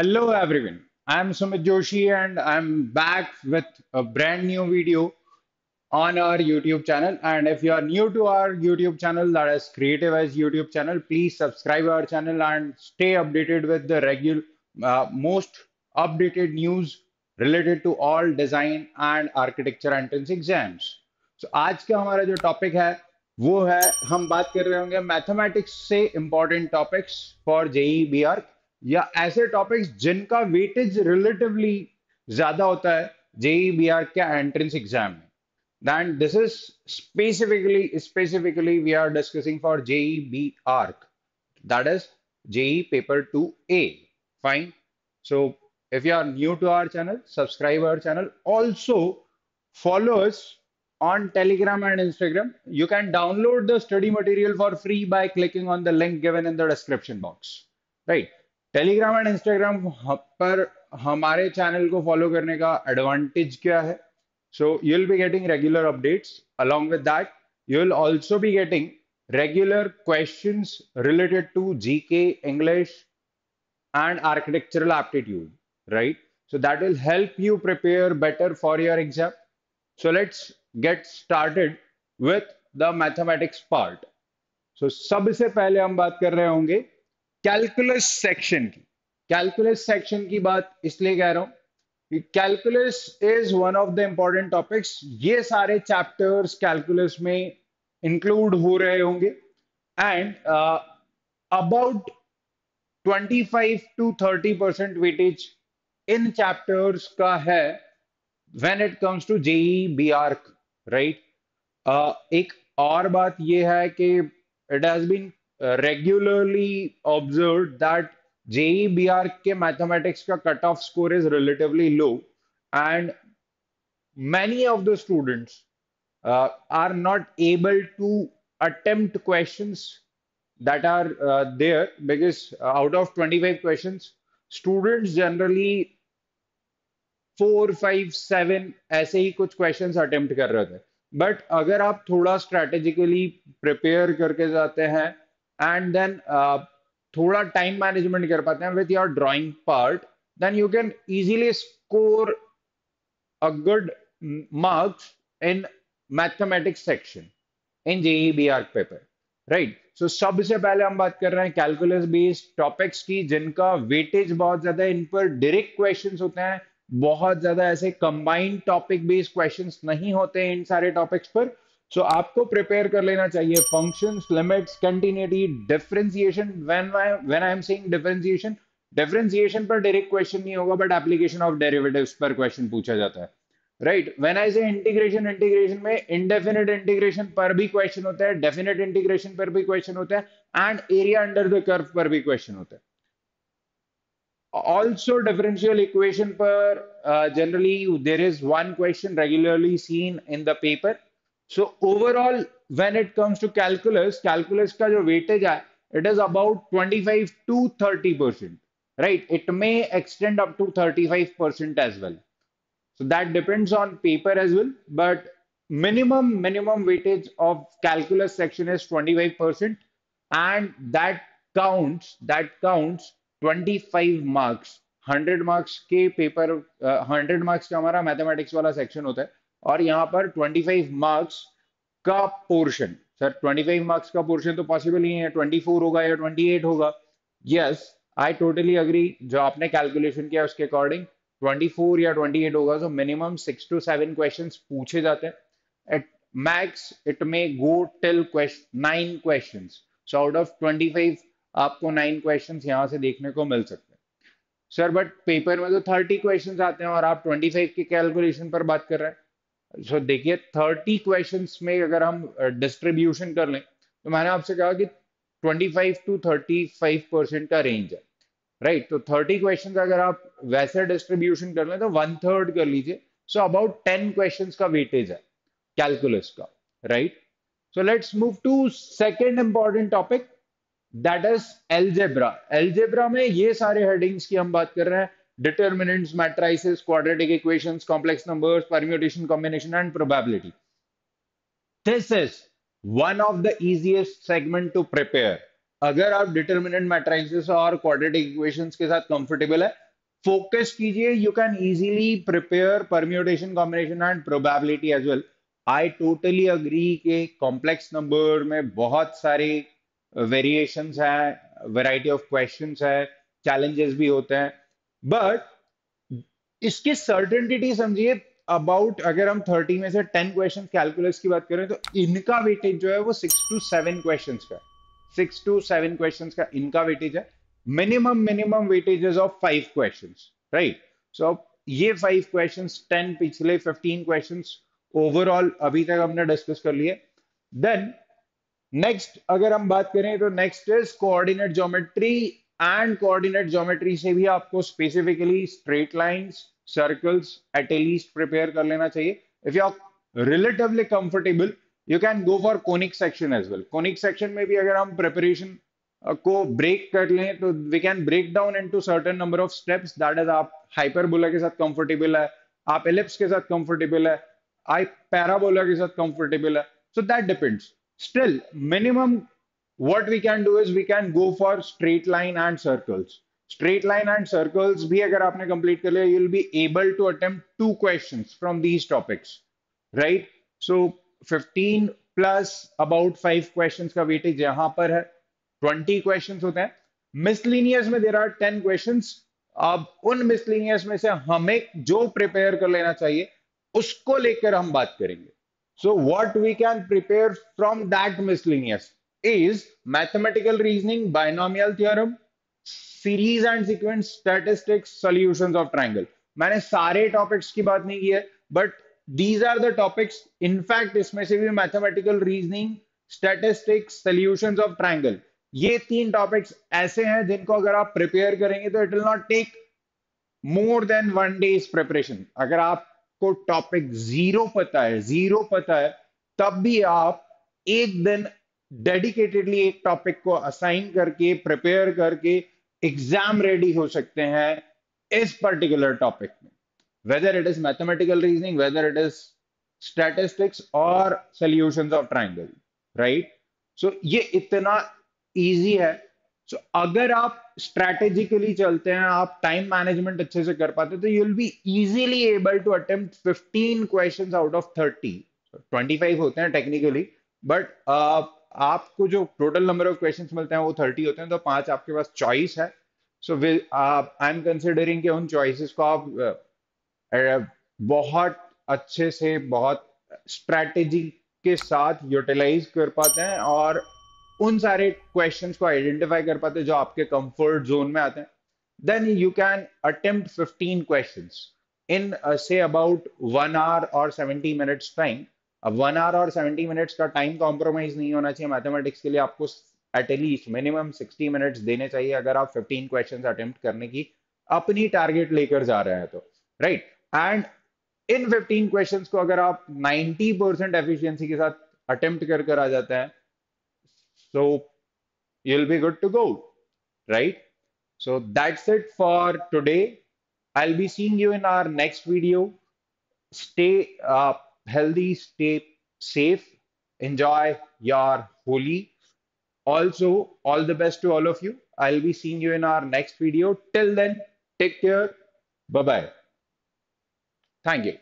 Hello everyone. I'm Sumit Joshi and I'm back with a brand new video on our YouTube channel. And if you are new to our YouTube channel, that is Creative Edge YouTube channel, please subscribe our channel and stay updated with the regular, uh, most updated news related to all design and architecture entrance exams. So आज का हमारा जो topic है वो है हम बात कर रहे होंगे मैथमेटिक्स से important topics for JEE B R या ऐसे टॉपिक्स जिनका वेटेज रिलेटिवली ज्यादा होता है जेई बी आर के एंट्रेंस एग्जाम में then this is specifically specifically we are discussing for JEE B ARC that is JEE paper 2A fine so if you are new to our channel subscribe our channel also follow us on telegram and instagram you can download the study material for free by clicking on the link given in the description box right Telegram and Instagram पर हमारे channel को follow करने का advantage क्या है so you So you'll be getting regular updates. Along with that, you'll also be getting regular questions related to GK, English, and architectural aptitude, right? So that will help you prepare better for your exam. So let's get started with the mathematics part. So सबसे पहले हम बात कर रहे होंगे calculus section की। Calculus section की बात इसलिए कह रहा हूँ कि calculus is one of the important topics ये सारे चैप्टर्स कैलकुलस में इंक्लूड हो रहे होंगे। And about 25 to 30 percent weightage इन चैप्टर्स का है when it comes to JEE B Arch right एक और बात ये है कि it has been regularly observe that JEE B R के मैथमेटिक्स का cut off score is relatively low and many of the students are not able to attempt question that are there because out of twenty five question student generally four five seven ऐसे ही कुछ question attempt कर रहे थे। But अगर आप थोड़ा strategically prepare करके जाते हैं एंड देन थोड़ा टाइम मैनेजमेंट कर पाते हैं with your drawing part then you can easily score a good marks in mathematics section in JEE B R paper right so सबसे पहले हम बात कर रहे हैं कैलकुलस बेस्ड टॉपिक्स की, जिनका वेटेज बहुत ज़्यादा इन पर डायरेक्ट क्वेश्चंस होते हैं। बहुत ज़्यादा ऐसे कंबाइंड टॉपिक बेस्ड क्वेश्चंस नहीं होते हैं इन सारे टॉपिक्स पर। सो आपको प्रिपेयर कर लेना चाहिए functions limits continuity differentiation when when I am saying differentiation differentiation पर डायरेक्ट क्वेश्चन नहीं होगा बट एप्लीकेशन ऑफ़ डेरिवेटिव्स पर क्वेश्चन पूछा जाता है। Right when I say integration integration में इंडेफिनिट इंटीग्रेशन पर भी क्वेश्चन होता है डेफिनेट इंटीग्रेशन पर भी क्वेश्चन होता है and area under the curve पर भी क्वेश्चन होता है। Also differential equation per uh, generally there is one question regularly seen in the paper. So overall, when it comes to calculus, calculus का जो weightage है, it is about 25 to 30 percent, right? It may extend up to 35 percent as well. So that depends on paper as well, but minimum minimum weightage of calculus section is 25 percent, and that counts that counts 25 marks. 100 marks के paper hundred marks का हमारा mathematics वाला section होता है और यहाँ पर 25 marks का पोर्शन सर 25 मार्क्स का पोर्शन तो पॉसिबल ही है 24 होगा या 28 होगा। यस आई टोटली अग्री जो आपने कैलकुलेशन किया उसके अकॉर्डिंग 24 या 28 होगा तो minimum six to seven question पूछे जाते हैं। At max it may go till nine question so out of 25 आपको नाइन क्वेश्चंस यहाँ से देखने को मिल सकते हैं। सर बट पेपर में तो 30 क्वेश्चंस आते हैं और आप ट्वेंटी फाइव के कैलकुलेशन पर बात कर रहे हैं। सो देखिए थर्टी क्वेश्चन में अगर हम डिस्ट्रीब्यूशन कर लें तो मैंने आपसे कहा कि 25 टू 35 परसेंट का रेंज है राइट right? तो थर्टी क्वेश्चन अगर आप वैसे डिस्ट्रीब्यूशन कर लें तो वन थर्ड कर लीजिए। सो अबाउट टेन क्वेश्चन का वेटेज है कैलकुलस का right so let's move to second important topic that is algebra algebra में ये सारे हेडिंग्स की हम बात कर रहे हैं। Determinants, matrices, quadratic equations, complex numbers, permutation, combination, and probability. This is one of the easiest segment to prepare. अगर आप डिटर्मिनेंट मैट्राइसेस और क्वाड्रेटिक इक्वेशंस के साथ कंफर्टेबल है फोकस कीजिए you can easily prepare permutation combination and probability as well I totally agree के complex number में बहुत सारे वेरिएशंस हैं वैरायटी ऑफ़ क्वेश्चंस है चैलेंजेस भी होते हैं बट इसकी सर्टेनिटी समझिए अबाउट अगर हम 30 में से 10 क्वेश्चन कैलकुलस की बात करें तो इनका वेटेज जो है वो सिक्स टू सेवन क्वेश्चन का सिक्स टू सेवन क्वेश्चन का इनका वेटेज है। Minimum minimum weightages of five question right so ये फाइव क्वेश्चन टेन पिछले फिफ्टीन क्वेश्चन ओवरऑल अभी तक हमने डिस्कस कर लिए। देन नेक्स्ट अगर हम बात करें तो next is coordinate geometry and coordinate geometry से भी आपको specifically straight lines circles at least prepare कर लेना चाहिए। If you are relatively comfortable you can go for conic section as well conic section में भी अगर हम प्रिपरेशन को ब्रेक कर लें तो we can break down into certain number of steps that is आप हाइपरबोला के साथ कंफर्टेबल है, आप एलिप्स के साथ कंफर्टेबल है आई पैराबोला के साथ कंफर्टेबल है। So that depends still minimum what we can do is we can go for straight line and circles straight line and circles भी अगर आपने complete कर लिया you'll be able to attempt two questions from these topics right so 15 plus about five questions का weightage यहाँ पर है 20 questions होते हैं miscellaneous में there are 10 questions अब उन miscellaneous में से हमें जो prepare कर लेना चाहिए उसको लेकर हम बात करेंगे so what we can prepare from that miscellaneous is mathematical reasoning, binomial theorem, series and sequence statistics, solutions of triangle. मैंने सारे टॉपिक्स की बात नहीं की है but these are the topics in fact इसमें से भी mathematical reasoning statistics solutions of triangle ये तीन टॉपिक्स ऐसे हैं जिनको अगर आप प्रिपेयर करेंगे तो it will not take more than one days preparation अगर आपको टॉपिक ज़ीरो पता है ज़ीरो पता है तब भी आप एक दिन डेडिकेटेडली एक टॉपिक को असाइन करके प्रिपेयर करके एग्ज़ाम रेडी हो सकते हैं इस पर्टिकुलर टॉपिक में। Whether it is mathematical reasoning whether it is statistics और solutions of triangle right so ये इतना इजी है। सो so, अगर आप स्ट्रैटेजिकली चलते हैं आप टाइम मैनेजमेंट अच्छे से कर पाते तो you will be easily able to attempt 15 questions out of 30 25 होते हैं टेक्निकली बट आपको जो टोटल नंबर ऑफ़ क्वेश्चन मिलते हैं, वो थर्टी होते हैं तो पाँच आपके पास चॉइस है। सो आई एम कंसिडरिंग उन चॉइसेस को आप बहुत अच्छे से, बहुत स्ट्रैटेजी के साथ यूटिलाइज कर पाते हैं और उन सारे क्वेश्चंस को आइडेंटिफाई कर पाते हैं जो आपके कंफर्ट जोन में आते हैं। Then you can attempt 15 questions इन से अबाउट वन आवर और 70 मिनट्स टाइम अब वन आवर और सेवेंटी मिनट्स का टाइम कॉम्प्रोमाइज नहीं होना चाहिए मैथमेटिक्स के लिए आपको एटलीस्ट मिनिमम सिक्सटी मिनट्स देने चाहिए अगर आप फिफ्टीन क्वेश्चन अटेम्प्ट करने की अपनी टारगेट लेकर जा रहे हैं तो right and in fifteen questions को अगर आप नाइनटी परसेंट एफिशियंसी के साथ अटेम्प्ट कर कर आ जाते हैं so be good to go right so that's it for today. I'll be seeing you in our next video. Stay uh, healthy, stay safe, enjoy your Holi. Also, all the best to all of you. I'll be seeing you in our next video. Till then, take care. Bye bye. Thank you.